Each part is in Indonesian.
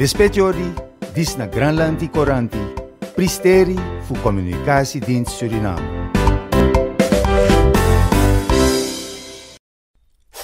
Lispetiori, dis na Granlandi Coranti, Pristeri fu Communicatiedienst Suriname.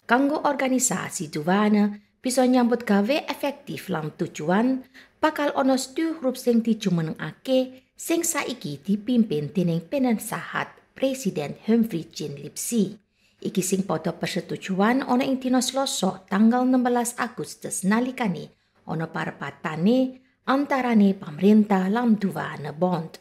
Kanggo organisasi douane bisa nyambut gawe efektif lam tujuan bakal ono stu grup sing dijumenengake sing saiki dipimpin dening penensahat Presiden Humphrey Chin Lipsi. Iki sing padha persetujuan ono ing dina tanggal 16 Agustus nalikane ono parpatane antarane pemerintah lam douane bond.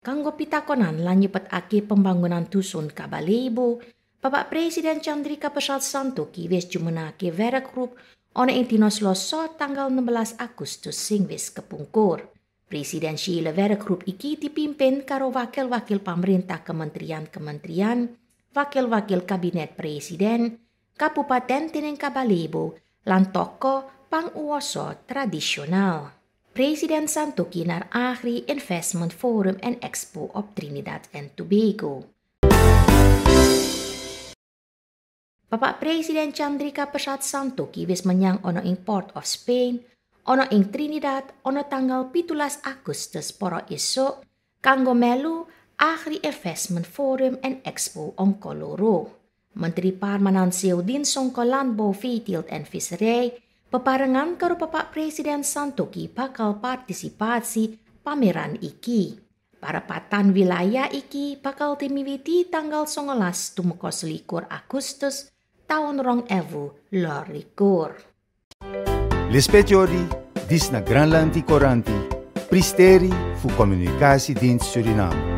Kanggo pitakonan lan nyepetake pembangunan dusun Kabalebo, Bapak Presiden Chandrika Persat Santoki wis jumenake werkgroep ana ing dina Selasa tanggal 16 Agustus sing wis kepungkur. Presidensiale werkgroep iki dipimpin karo wakil-wakil pemerintah kementerian-kementerian, wakil-wakil kabinet presiden, kabupaten Tineng Kabalebo, lan toko panguwasa tradisional. Presiden Santoki naar Agri Investment Forum en Expo op Trinidad en Tobago. Bapak Presiden Chandrika Persat Santoki wis menyang ono ing Port of Spain, ono ing Trinidad, ono tanggal 17 Agustus poro esuk kanggo melu Agri Investment Forum and Expo Onkoloro. Menteri Parmanan Seudin Songko Landbouw, Veeteelt en Visserij beparengan karo Bapak Presiden Santoki bakal partisipasi pameran iki. Parapatan wilayah iki bakal dimiwiti tanggal 19 tumeka selikur Agustus tahun rong ewu lor likur. Lispetiori, dis na Granlandi Coranti, Pristeri fu Communicatiedienst Suriname.